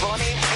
funny.